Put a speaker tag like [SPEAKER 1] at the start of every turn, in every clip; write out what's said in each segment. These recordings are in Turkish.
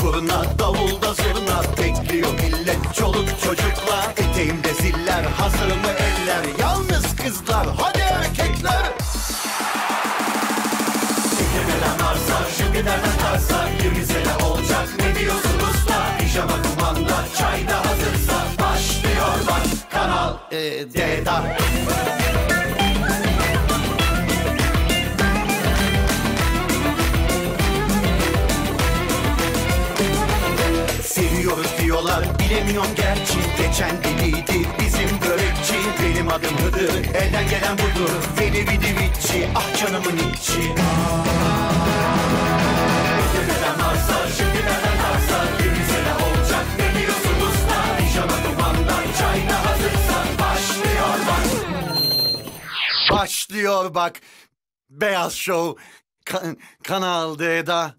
[SPEAKER 1] Kurna, davulda zurna. Bekliyor millet çoluk çocukla Eteğimde ziller, hazır mı eller? Yalnız kızlar, hadi erkekler. Sikimeden arsa, şimdi nereden tarsa D'da Seviyoruz diyorlar bilemiyorum gerçi. Geçen deliydi bizim börekçi. Benim adım Hıdır elden gelen budur. Veli vidi vici ah canımın içi. Neden Başlıyor bak. Beyaz Show kan- Kanal D'da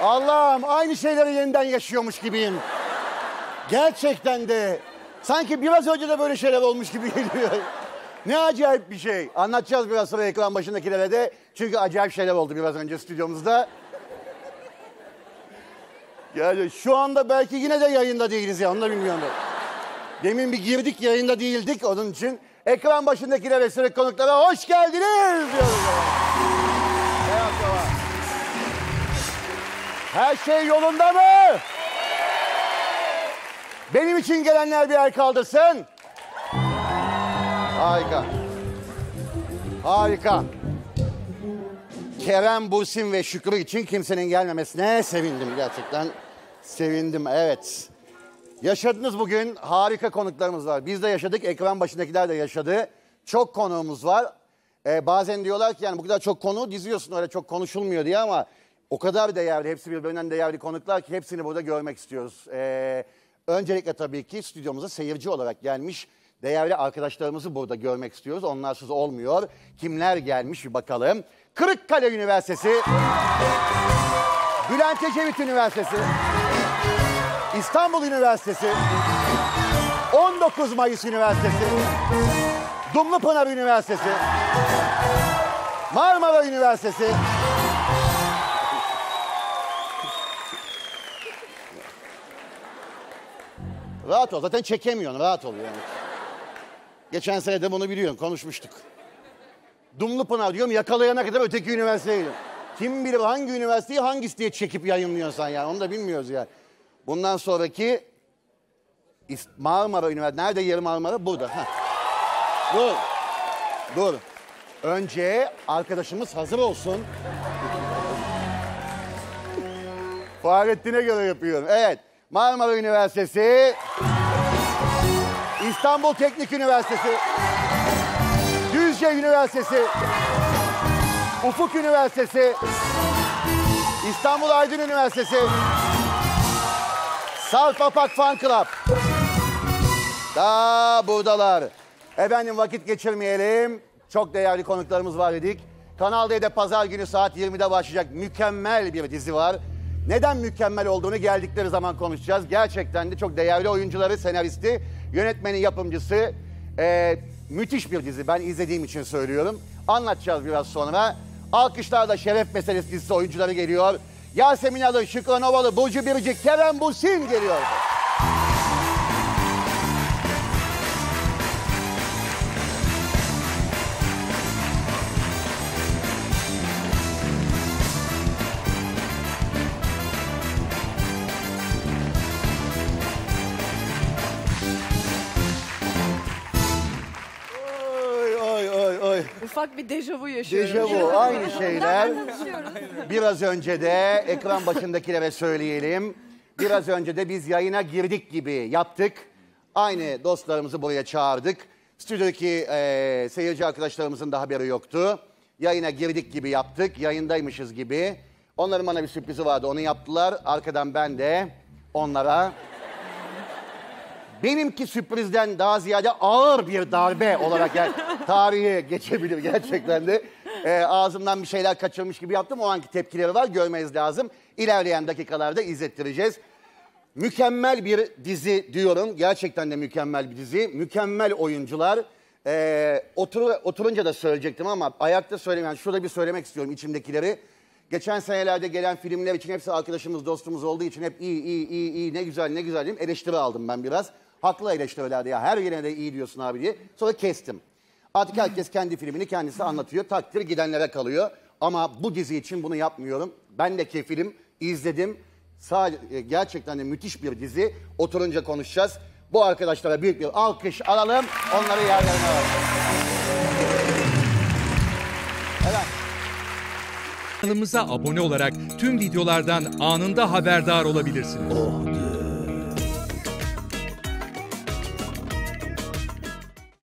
[SPEAKER 2] Allah'ım aynı şeyleri yeniden yaşıyormuş gibiyim. Gerçekten de. Sanki biraz önce de böyle şeyler olmuş gibi geliyor. Ne acayip bir şey. Anlatacağız biraz sonra ekran başındakilere de. Çünkü acayip şeyler oldu biraz önce stüdyomuzda. Yani şu anda belki yine de yayında değiliz ya onu da bilmiyorum. Demin bir girdik yayında değildik onun için. Ekran başındakilere ve sürekli konuklara hoş geldiniz diyoruz. Her şey yolunda mı? Benim için gelenler bir el kaldırsın. Harika. Harika. Kerem, Bursin ve Şükrü için kimsenin gelmemesine sevindim gerçekten. Sevindim evet. Yaşadınız bugün harika konuklarımız var. Biz de yaşadık, ekran başındakiler de yaşadı. Çok konuğumuz var. Ee, bazen diyorlar ki yani bu kadar çok konuğu diziyorsun öyle çok konuşulmuyor diye ama o kadar değerli, hepsi birbirinden değerli konuklar ki hepsini burada görmek istiyoruz. Ee, öncelikle tabii ki stüdyomuza seyirci olarak gelmiş değerli arkadaşlarımızı burada görmek istiyoruz. Onlarsız olmuyor. Kimler gelmiş bir bakalım. Kırıkkale Üniversitesi, Bülent Ecevit Üniversitesi, İstanbul Üniversitesi, 19 Mayıs Üniversitesi, Dumlupınar Üniversitesi, Marmara Üniversitesi, Rahat ol. Zaten çekemiyorsun. Rahat ol yani. Geçen sene de bunu biliyorsun. Konuşmuştuk. Dumlupınar diyorum yakalayana kadar öteki üniversiteye gidiyorum. Kim bilir hangi üniversiteyi hangisi diye çekip yayınlıyorsan yani onu da bilmiyoruz yani. Bundan sonraki Marmara Üniversitesi. Nerede yeri Marmara? Burada. Heh. Dur. Dur. Önce arkadaşımız hazır olsun. Fahrettin'e göre yapıyorum. Evet. Marmara Üniversitesi. İstanbul Teknik Üniversitesi. Düzce Üniversitesi. Ufuk Üniversitesi. İstanbul Aydın Üniversitesi. Sarp Apak Fan Club. Da buradalar. Efendim vakit geçirmeyelim. Çok değerli konuklarımız var dedik. Kanal D'de pazar günü saat 20'de başlayacak mükemmel bir dizi var. Neden mükemmel olduğunu geldikleri zaman konuşacağız. Gerçekten de çok değerli oyuncuları, senaristi, yönetmeni, yapımcısı. Ee, müthiş bir dizi. Ben izlediğim için söylüyorum. Anlatacağız biraz sonra. Alkışlarla Şeref Meselesi dizisi oyuncuları geliyor. Yasemin Alı, Şükran Ovalı, Burcu Biricik, Kerem Bursin geliyor.
[SPEAKER 3] Ufak bir dejavu yaşıyorum.
[SPEAKER 2] Dejavu aynı şeyler. Biraz önce de ekran başındakilere söyleyelim. Biraz önce de biz yayına girdik gibi yaptık. Aynı dostlarımızı buraya çağırdık. Stüdyodaki eee, seyirci arkadaşlarımızın da haberi yoktu. Yayına girdik gibi yaptık. Yayındaymışız gibi. Onların bana bir sürprizi vardı. Onu yaptılar. Arkadan ben de onlara benimki sürprizden daha ziyade ağır bir darbe olarak yani tarihe geçebilir gerçekten de. Ee, ağzımdan bir şeyler kaçırmış gibi yaptım. O anki tepkileri var görmeniz lazım. İlerleyen dakikalarda izlettireceğiz. Mükemmel bir dizi diyorum. Gerçekten de mükemmel bir dizi. Mükemmel oyuncular. Ee, otur, oturunca da söyleyecektim ama ayakta söylemem. Yani şurada bir söylemek istiyorum içimdekileri. Geçen senelerde gelen filmler için hepsi arkadaşımız, dostumuz olduğu için hep iyi, iyi, iyi, iyi, ne güzel, ne güzel diyeyim. Eleştiri aldım ben biraz. Haklı eleştirilerdi ya. Her yerine de iyi diyorsun abi diye. Sonra kestim. Artık herkes kendi filmini kendisi anlatıyor. Takdir gidenlere kalıyor. Ama bu dizi için bunu yapmıyorum. Ben de kefilim, izledim. Sadece, gerçekten de müthiş bir dizi. Oturunca konuşacağız. Bu arkadaşlara büyük bir alkış alalım. Onları yerlerine alalım. Evet.
[SPEAKER 4] Kanalımıza abone olarak tüm videolardan anında haberdar olabilirsiniz.